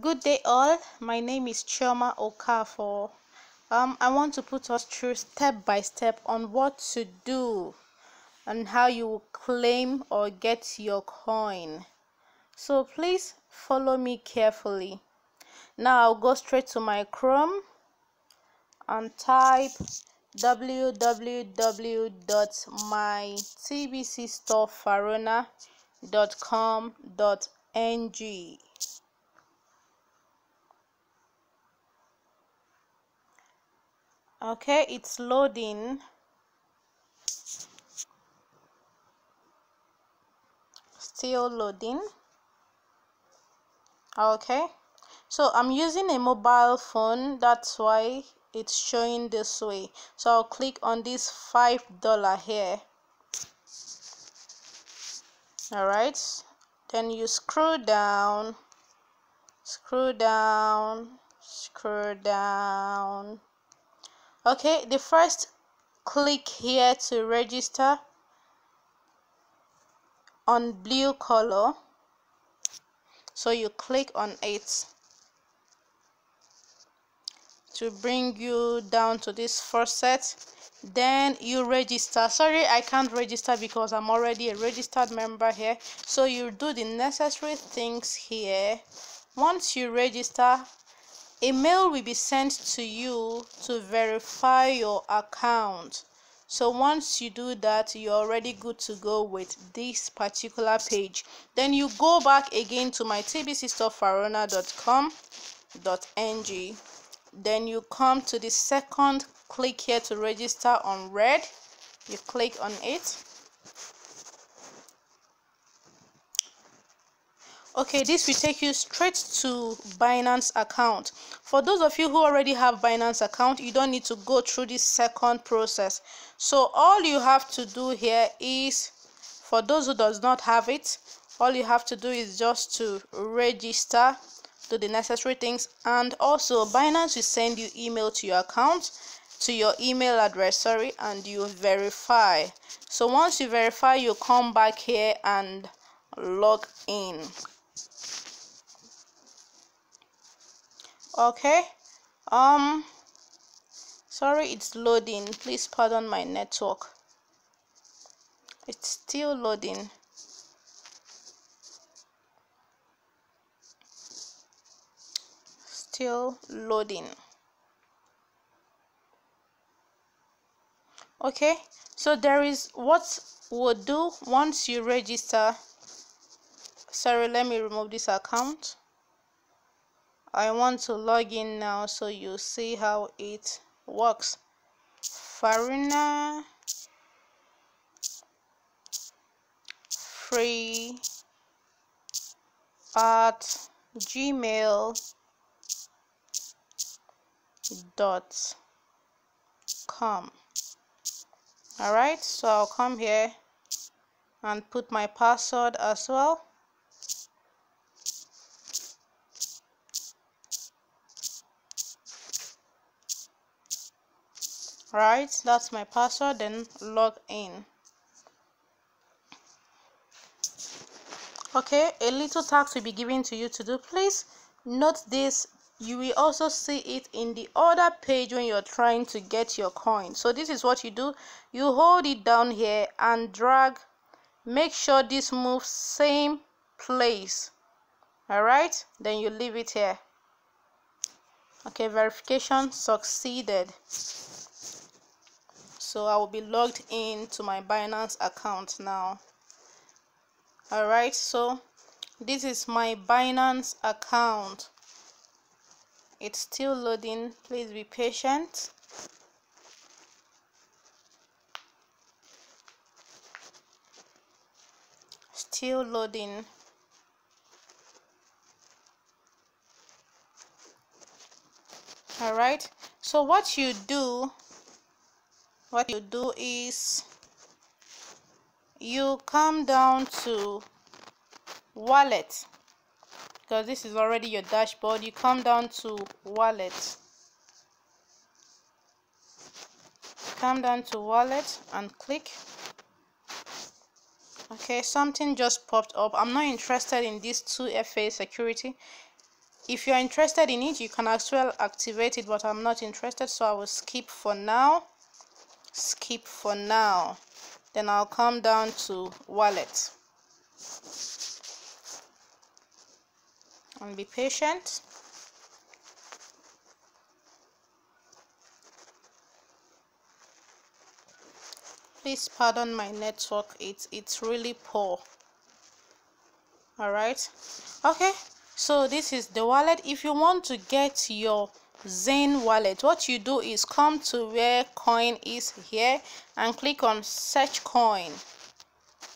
Good day all, my name is Chioma Okafor. Um, I want to put us through step by step on what to do and how you claim or get your coin. So please follow me carefully. Now I'll go straight to my Chrome and type www.mytbcstorefaruna.com.ng okay it's loading. Still loading. Okay. So i'm using a mobile phone that's why it's showing this way. So i'll click on this five dollar here. All right then you scroll down. Scroll down. Scroll down okay the first click here to register on blue color. So you click on it to bring you down to this first set. Then you register. Sorry i can't register because i'm already a registered member here. So you do the necessary things here. Once you register a mail will be sent to you to verify your account. So once you do that you're already good to go with this particular page. Then you go back again to my tbcstorefaruna.com.ng then you come to the second click here to register on red. You click on it okay this will take you straight to binance account. For those of you who already have binance account you don't need to go through this second process. So all you have to do here is for those who does not have it all you have to do is just to register do the necessary things and also binance will send you email to your account to your email address sorry and you verify. So once you verify you come back here and log in okay. Um sorry it's loading. Please pardon my network. It's still loading. Still loading. Okay. So there is what we'll do once you register. Sorry let me remove this account I want to log in now so you see how it works. Farina. Free at gmail dot com. All right so I'll come here and put my password as well right that's my password then log in. Okay a little task will be given to you to do. Please note this. You will also see it in the other page when you're trying to get your coin. So this is what you do. You hold it down here and drag. Make sure this moves same place. All right then you leave it here. Okay verification succeeded so I will be logged in to my Binance account now. Alright so this is my Binance account. It's still loading. Please be patient. Still loading. All right so what you do what you do is you come down to wallet. Because this is already your dashboard. You come down to wallet. Come down to wallet and click. Okay something just popped up. I'm not interested in this 2fa security. If you're interested in it you can as well activate it but i'm not interested so i will skip for now skip for now. Then i'll come down to wallet. And be patient. Please pardon my network. It's it's really poor. All right. Okay. So this is the wallet. If you want to get your Zen wallet. What you do is come to where coin is here and click on search coin.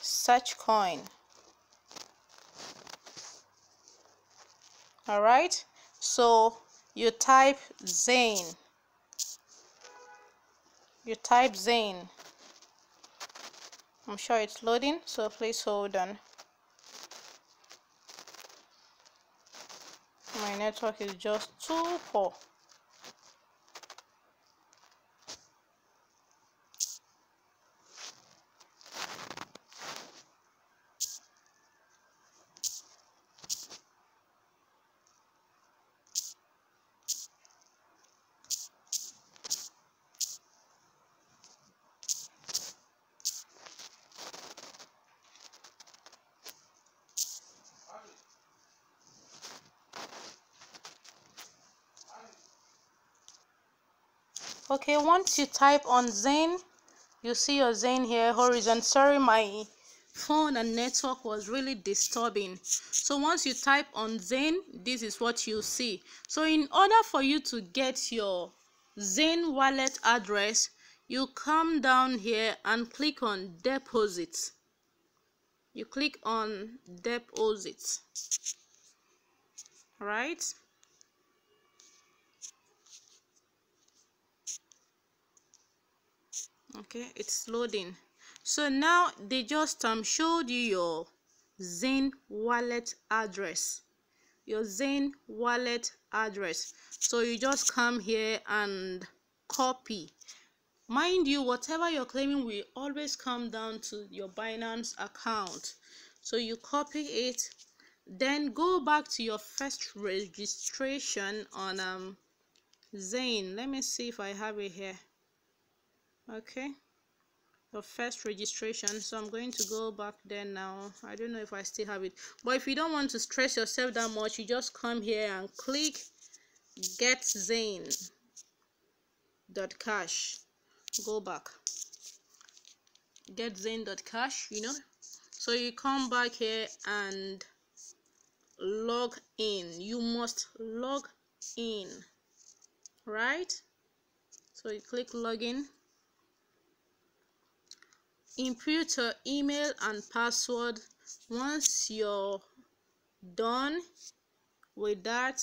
Search coin. All right so you type Zen. You type Zen. I'm sure it's loading so please hold on my network is just too poor okay once you type on Zen you see your Zen here horizen. Sorry my phone and network was really disturbing. So once you type on Zen this is what you see. So in order for you to get your Zen wallet address you come down here and click on deposit. You click on deposit. Right okay it's loading. So now they just um showed you your zen wallet address. Your zen wallet address. So you just come here and copy. Mind you whatever you're claiming will always come down to your binance account. So you copy it then go back to your first registration on um Zen. Let me see if I have it here okay. The first registration. So i'm going to go back there now. I don't know if i still have it. But if you don't want to stress yourself that much you just come here and click get Zen dot cash. Go back. get Zen dot cash you know. So you come back here and log in. You must log in right? So you click login input your email and password once you're done with that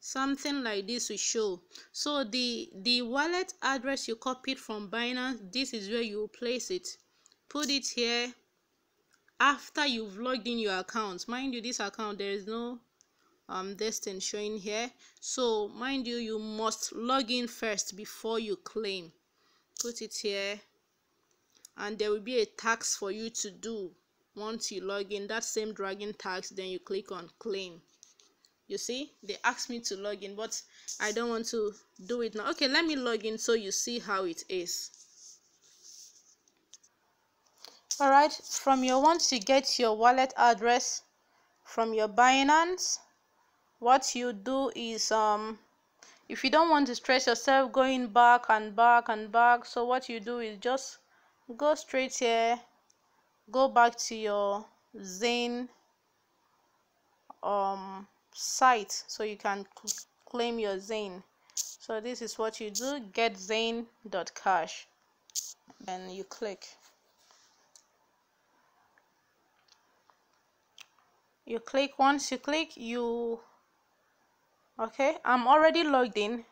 something like this will show. So the the wallet address you copied from binance this is where you place it. Put it here after you've logged in your account. Mind you this account there is no um thing showing here. So mind you you must log in first before you claim. Put it here and there will be a tax for you to do once you log in. That same dragging tax then you click on claim. You see? They asked me to log in but i don't want to do it now. Okay let me log in so you see how it is. All right from your once you get your wallet address from your binance what you do is um if you don't want to stress yourself going back and back and back so what you do is just go straight here. Go back to your Zen um site so you can claim your Zen so this is what you do. Get Zen.cash then you click. You click. Once you click you okay I'm already logged in.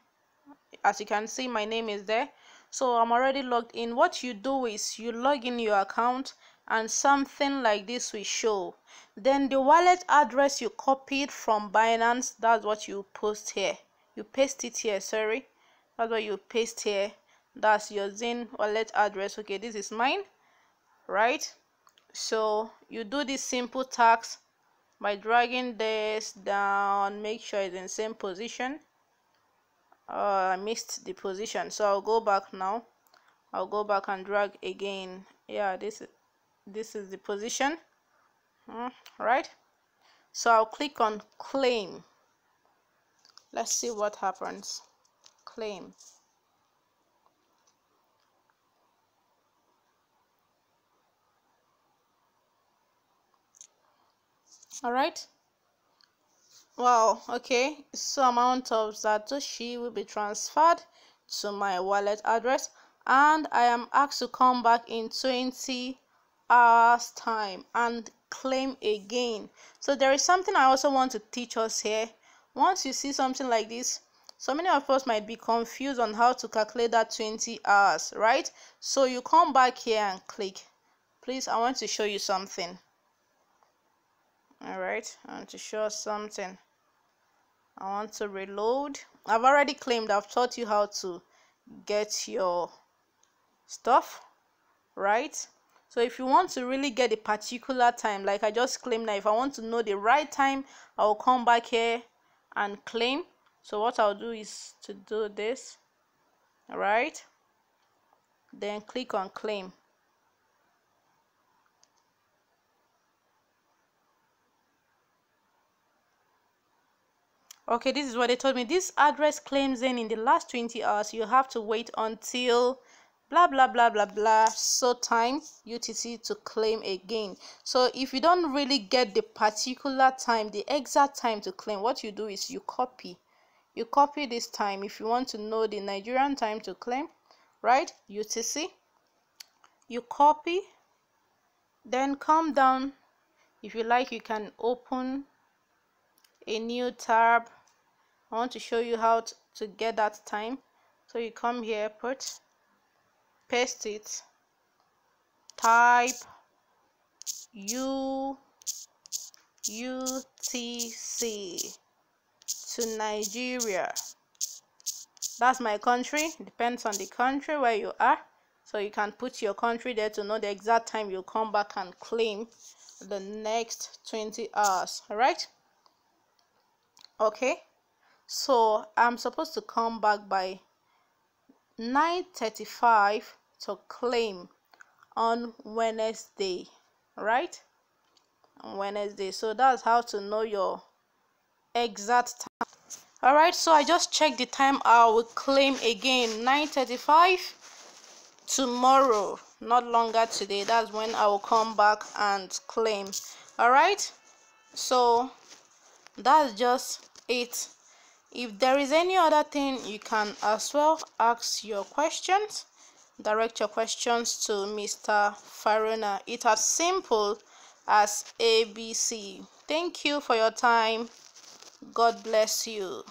As you can see my name is there so i'm already logged in. What you do is you log in your account and something like this will show. Then the wallet address you copied from binance that's what you post here. You paste it here sorry. That's what you paste here. That's your zen wallet address. Okay this is mine right? So you do this simple task by dragging this down. Make sure it's in same position uh, I missed the position. So I'll go back now. I'll go back and drag again. Yeah this is this is the position. Mm, right? So I'll click on claim. Let's see what happens. Claim. All right wow okay. So amount of satoshi will be transferred to my wallet address and i am asked to come back in 20 hours time and claim again. So there is something i also want to teach us here. Once you see something like this so many of us might be confused on how to calculate that 20 hours right? So you come back here and click. Please i want to show you something. All right i want to show something i want to reload. I've already claimed i've taught you how to get your stuff right? So if you want to really get a particular time like i just claimed now if i want to know the right time i'll come back here and claim. So what i'll do is to do this all right? Then click on claim okay this is what they told me. This address claims in in the last 20 hours you have to wait until blah blah blah blah blah so time utc to claim again. So if you don't really get the particular time the exact time to claim what you do is you copy. You copy this time. If you want to know the nigerian time to claim right utc you copy then come down. If you like you can open a new tab I want to show you how to, get that time. So you come here put paste it type U UTC to Nigeria. That's my country. Depends on the country where you are. So you can put your country there to know the exact time you come back and claim the next 20 hours. All right okay so i'm supposed to come back by 9:35 to claim on wednesday right? On wednesday. So that's how to know your exact time. All right so i just checked the time. I will claim again 9:35 tomorrow not longer today. That's when i will come back and claim. All right so that's just it if there is any other thing you can as well ask your questions. Direct your questions to mr faruna it's as simple as abc thank you for your time. God bless you